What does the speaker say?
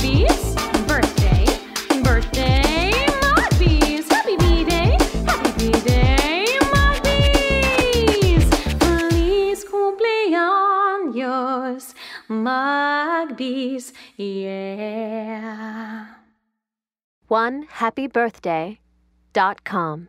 Magbis birthday, birthday, Magbis. Happy B Day, happy B Day, Magbis. Feliz cumpleaños, Magbis, yeah. One happy birthday dot com.